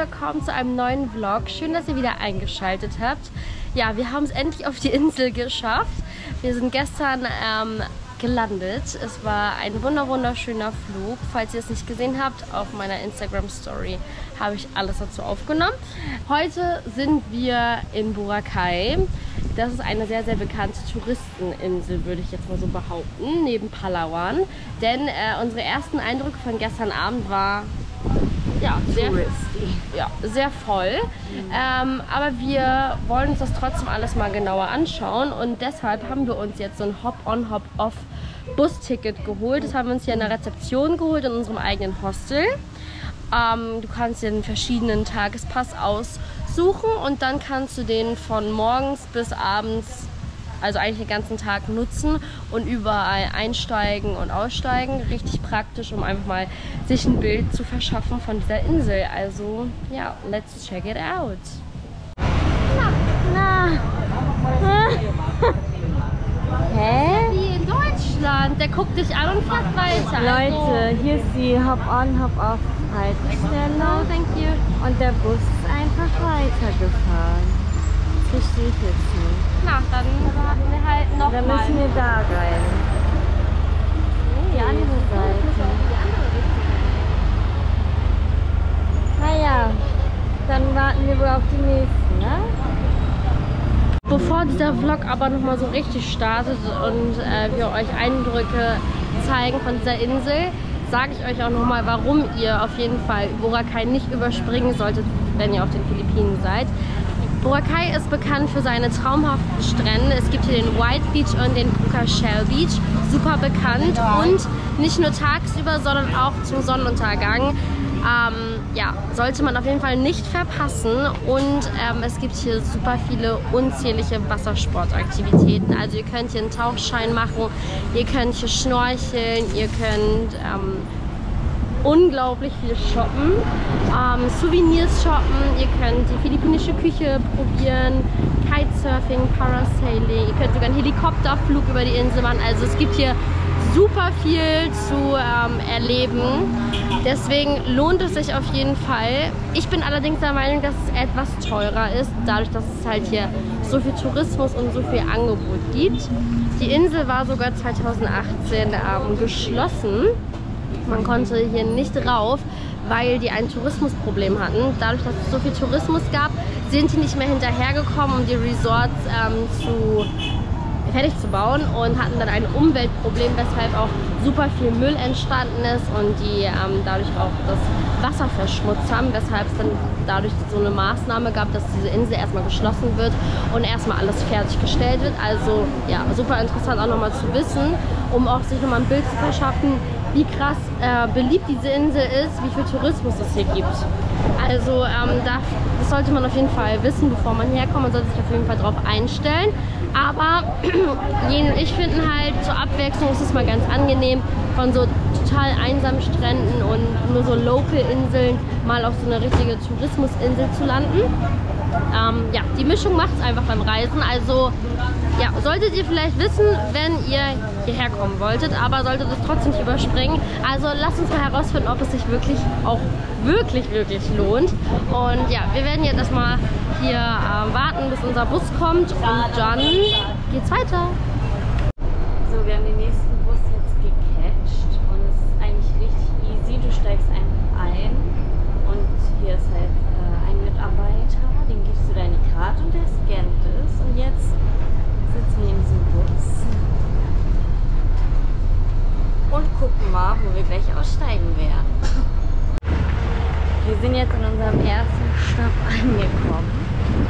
willkommen zu einem neuen Vlog. Schön, dass ihr wieder eingeschaltet habt. Ja, wir haben es endlich auf die Insel geschafft. Wir sind gestern ähm, gelandet. Es war ein wunder wunderschöner Flug. Falls ihr es nicht gesehen habt, auf meiner Instagram Story habe ich alles dazu aufgenommen. Heute sind wir in Boracay. Das ist eine sehr, sehr bekannte Touristeninsel, würde ich jetzt mal so behaupten, neben Palawan. Denn äh, unsere ersten Eindrücke von gestern Abend war ja, sehr, ja, sehr voll. Mhm. Ähm, aber wir wollen uns das trotzdem alles mal genauer anschauen und deshalb haben wir uns jetzt so ein Hop-on, Hop-off Busticket geholt. Das haben wir uns hier in der Rezeption geholt, in unserem eigenen Hostel. Ähm, du kannst dir einen verschiedenen Tagespass aussuchen und dann kannst du den von morgens bis abends also eigentlich den ganzen Tag nutzen und überall einsteigen und aussteigen. Richtig praktisch, um einfach mal sich ein Bild zu verschaffen von dieser Insel. Also ja, let's check it out. Na, na. Hä? Wie in Deutschland. Der guckt dich an und fährt weiter. Leute, also. hier ist die Hop-on, Hop-off Haltestelle. Oh, thank you. Und der Bus ist einfach weitergefahren verstehe ich jetzt nicht. Na, dann warten wir halt noch Dann müssen wir da rein. Nee, die andere Seite. Naja, dann warten wir wohl auf die nächsten, ne? Bevor dieser Vlog aber nochmal so richtig startet und äh, wir euch Eindrücke zeigen von dieser Insel, sage ich euch auch nochmal, warum ihr auf jeden Fall Boracay nicht überspringen solltet, wenn ihr auf den Philippinen seid. Boracay ist bekannt für seine traumhaften Strände. Es gibt hier den White Beach und den Puka Shell Beach, super bekannt und nicht nur tagsüber, sondern auch zum Sonnenuntergang. Ähm, ja, sollte man auf jeden Fall nicht verpassen und ähm, es gibt hier super viele unzählige Wassersportaktivitäten. Also ihr könnt hier einen Tauchschein machen, ihr könnt hier schnorcheln, ihr könnt ähm, unglaublich viel shoppen, ähm, Souvenirs shoppen, ihr könnt die philippinische Küche probieren, Kitesurfing, Parasailing, ihr könnt sogar einen Helikopterflug über die Insel machen. Also es gibt hier super viel zu ähm, erleben. Deswegen lohnt es sich auf jeden Fall. Ich bin allerdings der Meinung, dass es etwas teurer ist, dadurch, dass es halt hier so viel Tourismus und so viel Angebot gibt. Die Insel war sogar 2018 ähm, geschlossen. Man konnte hier nicht rauf, weil die ein Tourismusproblem hatten. Dadurch, dass es so viel Tourismus gab, sind die nicht mehr hinterhergekommen, um die Resorts ähm, zu fertig zu bauen und hatten dann ein Umweltproblem, weshalb auch super viel Müll entstanden ist und die ähm, dadurch auch das Wasser verschmutzt haben, weshalb es dann dadurch so eine Maßnahme gab, dass diese Insel erstmal geschlossen wird und erstmal alles fertiggestellt wird. Also ja, super interessant auch nochmal zu wissen, um auch sich nochmal ein Bild zu verschaffen, wie krass äh, beliebt diese Insel ist, wie viel Tourismus es hier gibt. Also ähm, das, das sollte man auf jeden Fall wissen, bevor man herkommt. Man sollte sich auf jeden Fall darauf einstellen. Aber ich finden halt, zur Abwechslung ist es mal ganz angenehm, von so total einsamen Stränden und nur so Local-Inseln mal auf so eine richtige Tourismusinsel zu landen. Ähm, ja, die Mischung macht es einfach beim Reisen. Also ja, solltet ihr vielleicht wissen, wenn ihr hierher kommen wolltet, aber solltet es trotzdem nicht überspringen. Also lasst uns mal herausfinden, ob es sich wirklich auch wirklich, wirklich lohnt. Und ja, wir werden jetzt erstmal hier äh, warten, bis unser Bus kommt und dann geht's weiter. So, wir haben den nächsten Bus jetzt gecatcht und es ist eigentlich richtig easy. Du steigst einfach ein und hier ist halt äh, ein Mitarbeiter, dem gibst du deine Karte und der scannt es. Und jetzt sitzen wir in diesem Bus und gucken mal, wo wir gleich aussteigen werden. Wir sind jetzt in unserem ersten Stopp angekommen.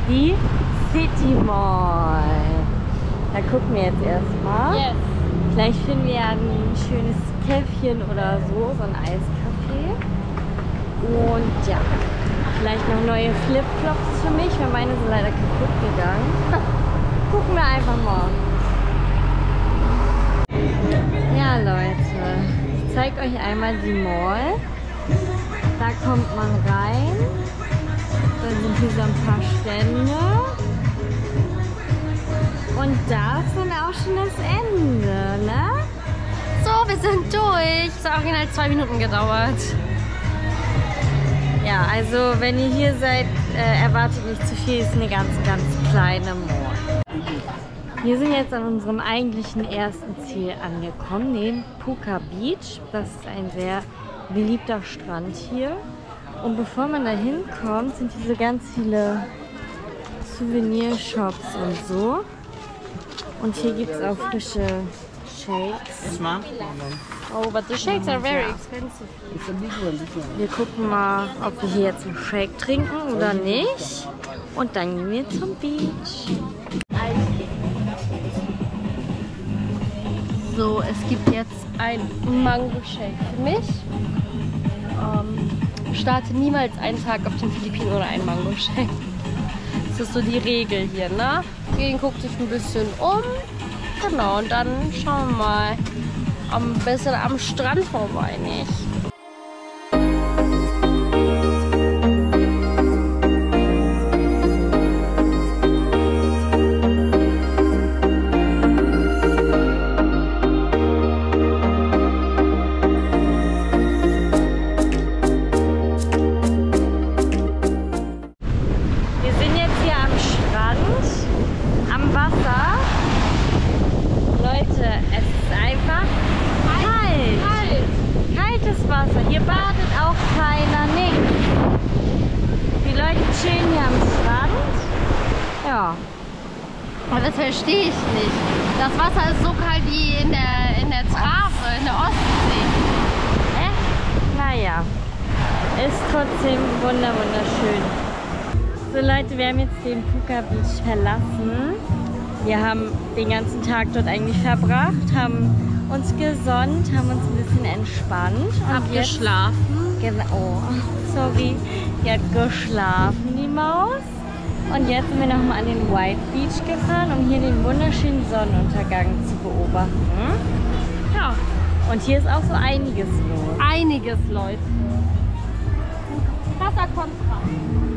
Die City Mall. Da gucken wir jetzt erstmal. Yes. Vielleicht finden wir ja ein schönes Käffchen oder so, so ein Eiskaffee. Und ja, vielleicht noch neue Flipflops für mich, weil meine sind leider kaputt gegangen. Gucken wir einfach mal. Ja Leute, ich zeige euch einmal die Mall. Da kommt man rein. Dann sind hier so ein paar Stände. Und da ist dann auch schon das Ende, ne? So, wir sind durch. Es hat auch halt zwei Minuten gedauert. Ja, also wenn ihr hier seid, äh, erwartet nicht zu viel, ist eine ganz, ganz kleine Mall. Wir sind jetzt an unserem eigentlichen ersten Ziel angekommen, dem Puka Beach. Das ist ein sehr beliebter Strand hier. Und bevor man da hinkommt, sind hier so ganz viele Souvenirshops und so. Und hier gibt es auch frische Shakes. Oh, but the shakes are very expensive. Wir gucken mal, ob wir hier jetzt einen Shake trinken oder nicht. Und dann gehen wir zum Beach. So, es gibt jetzt ein Mango-Shake für mich. Ähm, starte niemals einen Tag auf den Philippinen ohne einen Mango-Shake. Das ist so die Regel hier, ne? Gehen, guckt sich ein bisschen um. Genau, und dann schauen wir mal. Am besten am Strand vorbei, nicht? Wasser. Leute, es ist einfach kalt. Kaltes Wasser. Hier badet auch keiner nicht. Die Leute chillen hier am Strand. Ja. Aber das verstehe ich nicht. Das Wasser ist so kalt wie in der, in der Trave, in der Ostsee. Naja, ist trotzdem wunder wunderschön. So Leute, wir haben jetzt den Puka Beach verlassen. Wir haben den ganzen Tag dort eigentlich verbracht, haben uns gesonnt, haben uns ein bisschen entspannt. Und jetzt- Abgeschlafen. Genau. Oh, sorry. Die hat geschlafen, die Maus. Und jetzt sind wir nochmal an den White Beach gefahren, um hier den wunderschönen Sonnenuntergang zu beobachten. Ja, Und hier ist auch so einiges los. einiges, Leute. Krasser Kontrast. So,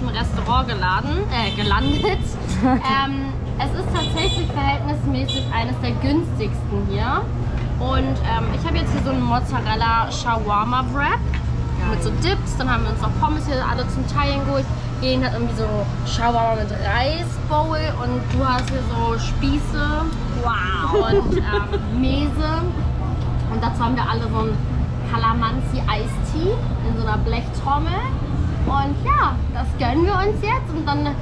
arabischen Restaurant geladen, äh, gelandet. ähm, es ist tatsächlich verhältnismäßig eines der günstigsten hier. Und ähm, ich habe jetzt hier so einen Mozzarella Shawarma Wrap mit so Dips. Dann haben wir uns noch Pommes hier alle zum Teilen geholt. Jeden hat irgendwie so Shawarma mit Reisbowl und du hast hier so Spieße wow. und ähm, Mese. Und dazu haben wir alle so einen Calamansi Ice Tea in so einer Blechtrommel. Und ja, das gönnen wir uns jetzt und dann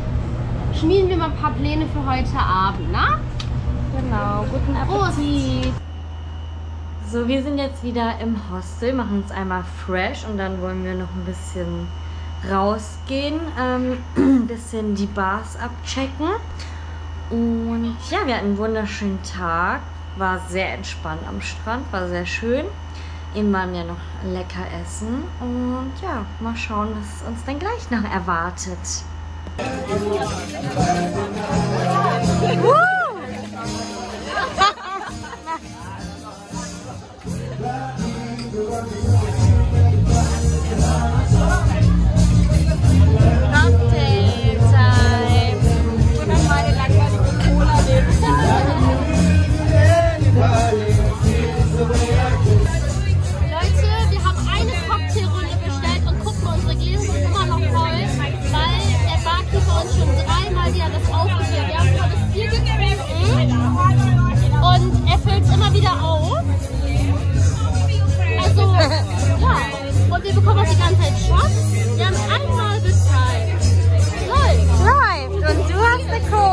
schmieden wir mal ein paar Pläne für heute Abend, ne? Genau, guten Prost. Appetit. So, wir sind jetzt wieder im Hostel, machen uns einmal fresh und dann wollen wir noch ein bisschen rausgehen, ähm, ein bisschen die Bars abchecken. Und ja, wir hatten einen wunderschönen Tag, war sehr entspannt am Strand, war sehr schön. Waren wir noch lecker essen und ja, mal schauen, was uns dann gleich noch erwartet. Cocktail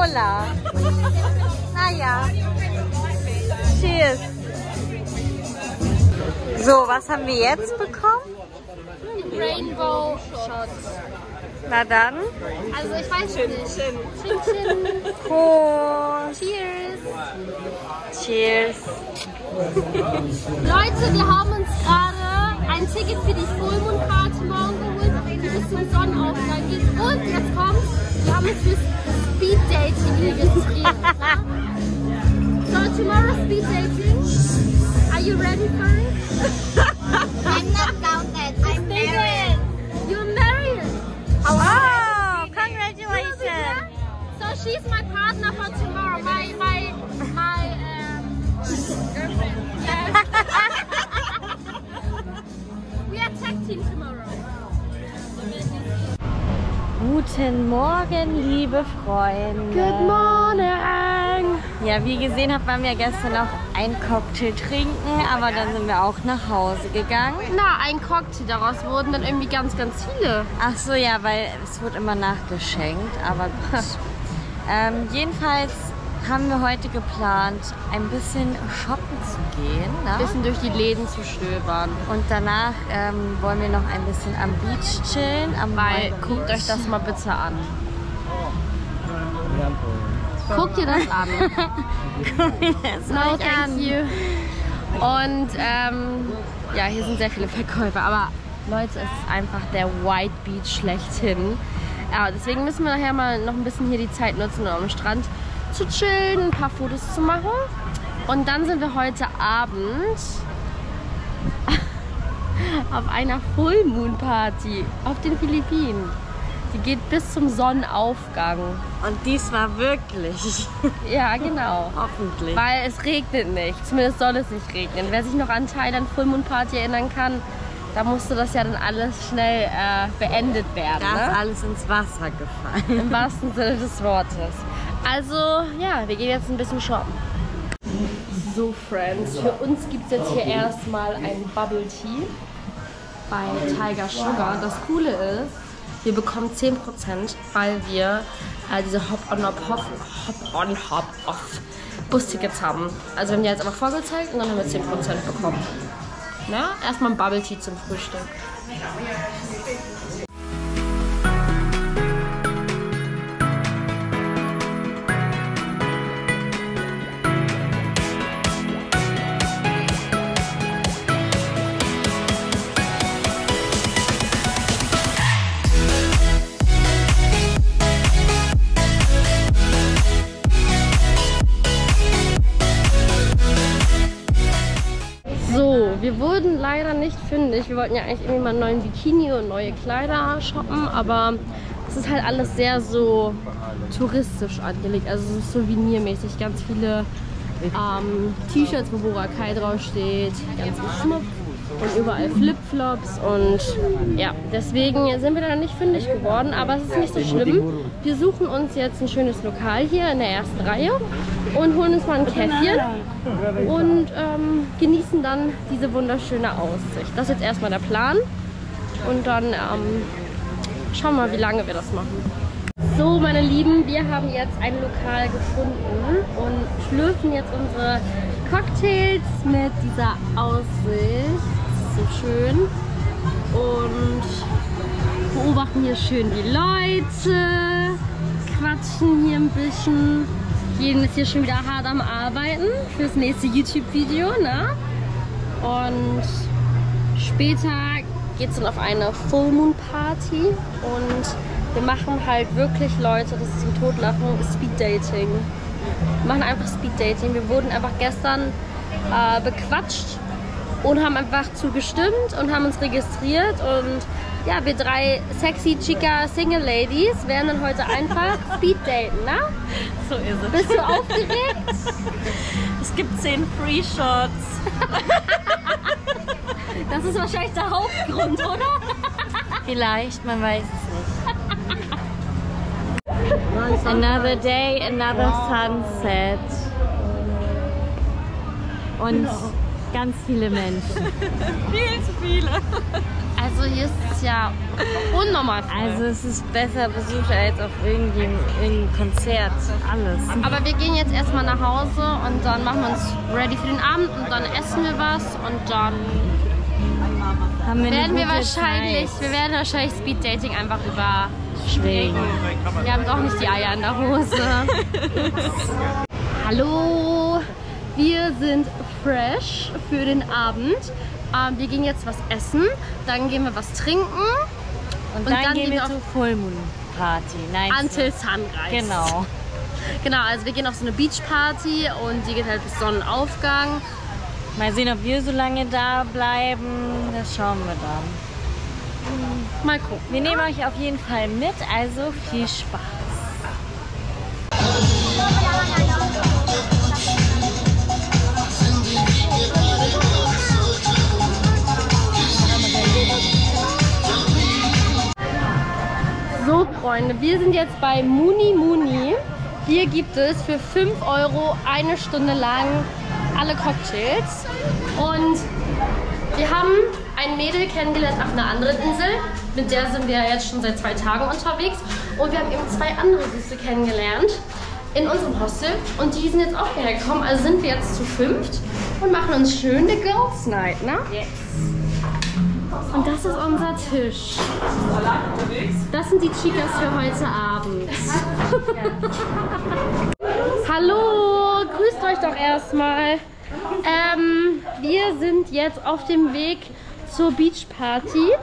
Cola. Naja. Cheers. So, was haben wir jetzt bekommen? Rainbow Shots. Na dann. Also ich weiß Chin, nicht. Chin. Chin Chin. Prost. Cheers. Cheers. Leute, wir haben uns gerade ein Ticket für die Full Moon Party morgen geholt, die zum Sonnenaufgang geht. Und jetzt kommt, wir haben uns für Speed Dating registriert. so, tomorrow Speed Dating. Are you ready for it? I'm not counted. I'm married. You're married. Oh, congratulations. So she's my partner for tomorrow. Guten Morgen, liebe Freunde. Good morning. Ja, wie ihr gesehen habt, waren wir gestern noch einen Cocktail trinken, aber dann sind wir auch nach Hause gegangen. Na, ein Cocktail. Daraus wurden dann irgendwie ganz, ganz viele. Ach so, ja, weil es wird immer nachgeschenkt, aber gut. ähm, jedenfalls haben wir heute geplant, ein bisschen shoppen zu gehen. Ein Ne? bisschen durch die Läden zu stöbern. Und danach ähm, wollen wir noch ein bisschen am Beach chillen. Am Weil, White guckt euch das mal bitte an. Guckt ihr das an. Das No, thank an. you. Und ähm, ja, hier sind sehr viele Verkäufer, aber Leute, es ist einfach der White Beach schlechthin. Ja, deswegen müssen wir nachher mal noch ein bisschen hier die Zeit nutzen, um am Strand zu chillen, ein paar Fotos zu machen. Und dann sind wir heute Abend auf einer Full Moon Party auf den Philippinen. Die geht bis zum Sonnenaufgang. Und diesmal wirklich. Ja, genau. Hoffentlich. Weil es regnet nicht. Zumindest soll es nicht regnen. Wer sich noch an Thailand Full Moon Party erinnern kann, da musste das ja dann alles schnell äh, beendet werden. Da ist Ne? alles ins Wasser gefallen. Im wahrsten Sinne des Wortes. Also, ja, wir gehen jetzt ein bisschen shoppen. So, Friends, für uns gibt es jetzt hier erstmal ein Bubble Tea bei Tiger Sugar. Das Coole ist, wir bekommen 10%, weil wir äh, diese Hop-on-Hop-Hop Hop-on Hop-off Bustickets haben. Also wir haben die jetzt einfach vorgezeigt und dann haben wir 10% bekommen. Na, erstmal ein Bubble Tea zum Frühstück. Nicht fündig. Wir wollten ja eigentlich irgendwie mal einen neuen Bikini und neue Kleider shoppen, aber es ist halt alles sehr so touristisch angelegt. Also es ist souvenirmäßig. Ganz viele ähm, T-Shirts, wo Boracay draufsteht, ganz viel Schmuck und überall Flipflops und ja, deswegen sind wir da nicht fündig geworden, aber es ist nicht so schlimm. Wir suchen uns jetzt ein schönes Lokal hier in der ersten Reihe und holen uns mal ein Käffchen und ähm, genießen dann diese wunderschöne Aussicht. Das ist jetzt erstmal der Plan und dann ähm, schauen wir mal, wie lange wir das machen. So, meine Lieben, wir haben jetzt ein Lokal gefunden und schlürfen jetzt unsere Cocktails mit dieser Aussicht. So schön. Und beobachten hier schön die Leute, quatschen hier ein bisschen. Jeden ist hier schon wieder hart am Arbeiten fürs nächste YouTube-Video, ne? Und später geht es dann auf eine Full Moon Party und wir machen halt wirklich, Leute, das ist zum Totlachen, Speed Dating. Wir machen einfach Speed Dating. Wir wurden einfach gestern äh, bequatscht und haben einfach zugestimmt und haben uns registriert und ja, wir drei sexy chica Single Ladies werden dann heute einfach Speed daten, ne? So ist es. Bist du aufgeregt? Es gibt 10 Free Shots. Das ist wahrscheinlich der Hauptgrund, oder? Vielleicht, man weiß es nicht. Another day, another sunset. Und ganz viele Menschen. Viel zu viele. Also hier ist es ja unnormal voll. Also es ist besser besucht als auf irgendwie irgendein Konzert. Alles. Aber wir gehen jetzt erstmal nach Hause und dann machen wir uns ready für den Abend und dann essen wir was und dann Haben wir eine werden wir gute wahrscheinlich, Zeit. wir werden wahrscheinlich Speed Dating einfach über Schweden. Wir haben doch nicht die Eier in der Hose. Hallo, wir sind fresh für den Abend. Ähm, wir gehen jetzt was essen, dann gehen wir was trinken. Und, Und dann, dann gehen wir wir zur Full Moon Party. Nein, Until Sunrise. Genau. Genau, also wir gehen auf so eine Beachparty und die geht halt bis Sonnenaufgang. Mal sehen, ob wir so lange da bleiben. Das schauen wir dann. Mal gucken. Wir nehmen euch auf jeden Fall mit, also viel Spaß. So, Freunde, wir sind jetzt bei Muni Muni. Hier gibt es für 5 Euro eine Stunde lang alle Cocktails. Und wir haben ein Mädel kennengelernt auf einer anderen Insel. Mit der sind wir jetzt schon seit zwei Tagen unterwegs. Und wir haben eben zwei andere Süße kennengelernt in unserem Hostel. Und die sind jetzt auch hierher gekommen. Also sind wir jetzt zu fünft und machen uns schön eine Girls Night, ne? Yes. Und das ist unser Tisch. Das sind die Chicas für heute Abend. Hallo, grüßt euch doch erstmal. Ähm, wir sind jetzt auf dem Weg zur Beachparty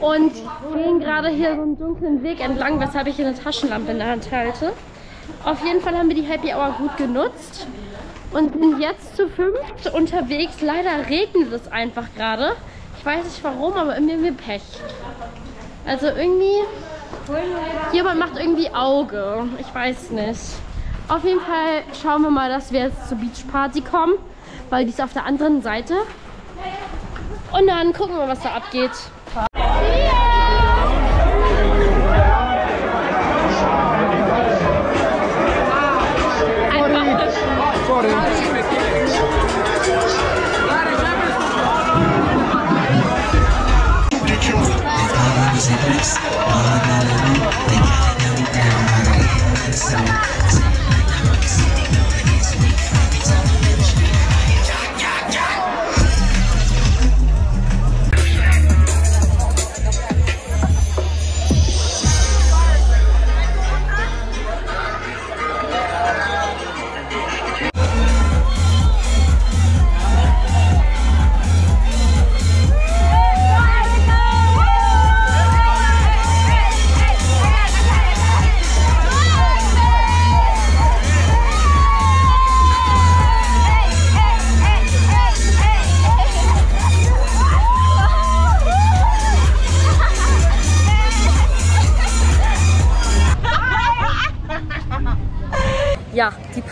und gehen gerade hier so einen dunklen Weg entlang, weshalb ich hier eine Taschenlampe in der Hand halte. Auf jeden Fall haben wir die Happy Hour gut genutzt und sind jetzt zu fünft unterwegs. Leider regnet es einfach gerade. Ich weiß nicht warum, aber irgendwie haben wir Pech. Also irgendwie, jemand macht irgendwie Auge. Ich weiß nicht. Auf jeden Fall schauen wir mal, dass wir jetzt zur Beachparty kommen, weil die ist auf der anderen Seite. Und dann gucken wir, was da abgeht.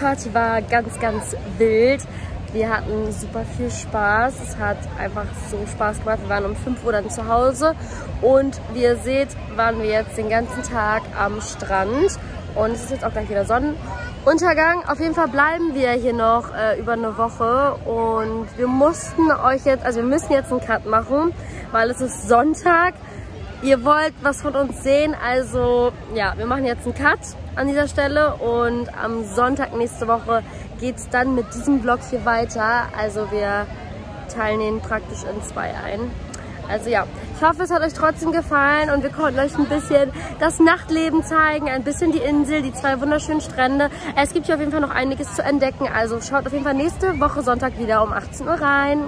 Party war ganz, ganz wild. Wir hatten super viel Spaß. Es hat einfach so Spaß gemacht. Wir waren um 5 Uhr dann zu Hause. Und wie ihr seht, waren wir jetzt den ganzen Tag am Strand. Und es ist jetzt auch gleich wieder Sonnenuntergang. Auf jeden Fall bleiben wir hier noch äh, über eine Woche. Und wir mussten euch jetzt, also wir müssen jetzt einen Cut machen, weil es ist Sonntag. Ihr wollt was von uns sehen, also ja, wir machen jetzt einen Cut an dieser Stelle und am Sonntag nächste Woche geht es dann mit diesem Vlog hier weiter. Also wir teilen ihn praktisch in zwei ein. Also ja, ich hoffe, es hat euch trotzdem gefallen und wir konnten euch ein bisschen das Nachtleben zeigen, ein bisschen die Insel, die zwei wunderschönen Strände. Es gibt hier auf jeden Fall noch einiges zu entdecken, also schaut auf jeden Fall nächste Woche Sonntag wieder um 18 Uhr rein.